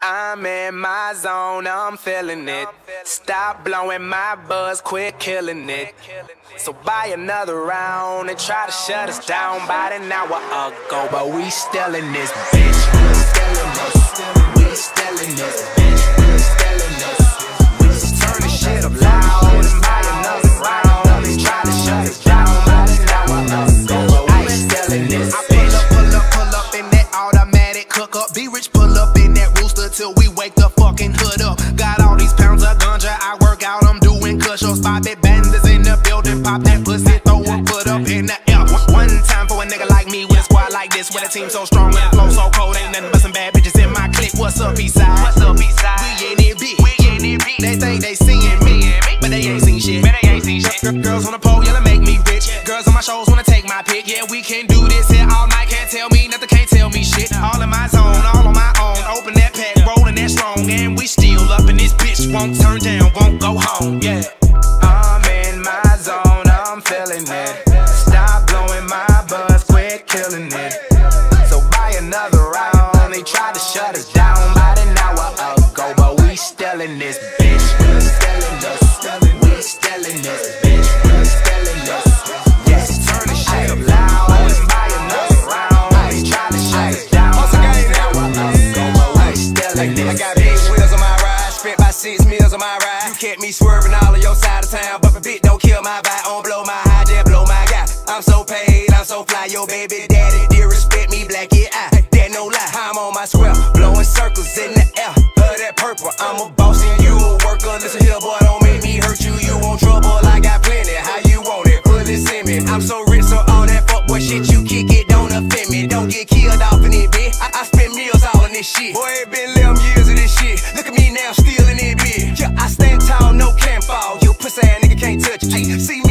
I'm in my zone, I'm feeling it. Stop blowing my buzz, quit killing it. So buy another round and try to shut us down about an hour ago. But we still in this bitch. We still in this. We still in this bitch. We still in this. Turn the shit up loud and buy another round and try to shut us down about an hour ago. But we still in this bitch. I pull up, pull up, pull up in that automatic cook up. Be rich, pull up till we wake the fucking hood up. Got all these pounds of ganja, I work out, I'm doing cushions. Bobby Benders in the building, pop that pussy, throw a foot up in the air. One time for a nigga like me with a squad like this, with a team so strong and a flow so cold, ain't nothing but some bad bitches in my clique. What's up, Eastside? What's up, Eastside? We in it big. We in it. They think they seeing me, Won't won't go home. Yeah. I'm in my zone, I'm feeling it. Stop blowing my buzz, quit killing it. So buy another round. They tried to shut us down about an hour ago, but we still in this bitch. We still in this. We still in this bitch. Spent by six meals on my ride. You kept me swerving all of your side of town, but a bit don't kill my vibe, don't blow my high, just blow my guy. I'm so paid, I'm so fly, your baby daddy did respect me, black yeah, I, that no lie. I'm on my square, blowing circles in the air. Love that purple, I'm a boss and you a worker. Listen here, boy, don't make me hurt you. You want trouble, I got plenty. How you want it? It in me. I'm so been 11 years of this shit. Look at me now, still in it, bitch. Yeah, I stand tall, no can fall. You pussy ass nigga can't touch it. Ay, See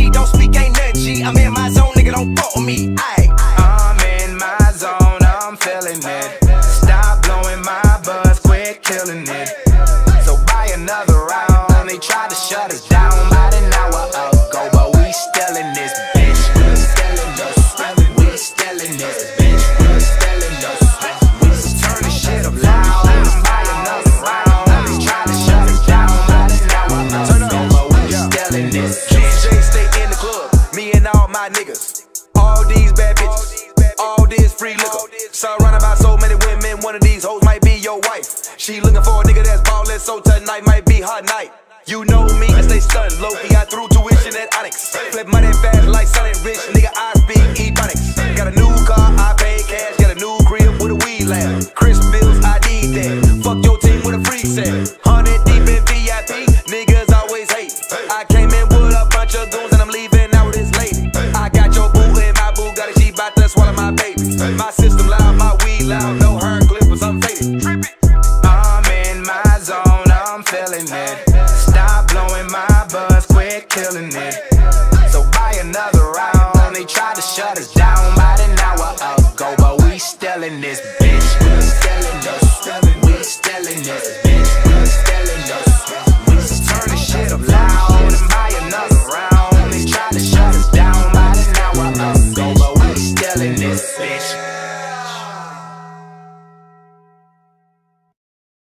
Surrounded by so many women, one of these hoes might be your wife. She looking for a nigga that's ballin', so tonight might be her night. You know me, I stay stunned. Low key, I threw tuition at Onyx. Flip money fast like selling rich, nigga. I speak Ebonics. Got a new car, I pay cash. Got a new crib with a weed lab. Chris bills, I need that. Fuck your team with a free set. Hundred deep in VIP, niggas always hate. I came in with a bunch of goons and I'm leaving out with this lady. I got your boo in my boo, got it, she bout to swallow my baby. My system loud, loud, no hern clippers, I'm faded. I'm in my zone, I'm feeling it. Stop blowing my buzz, quit killing it. So buy another round, they try to shut us down about an hour ago, but we still in this bitch. We still in this, we still in this bitch.